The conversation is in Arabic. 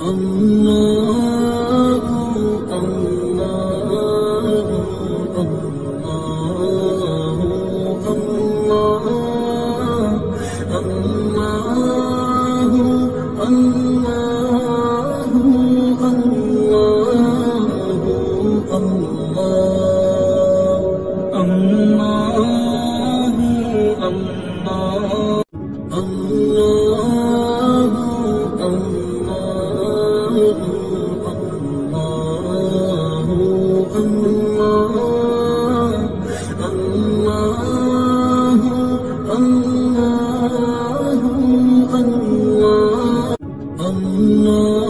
الله الله الله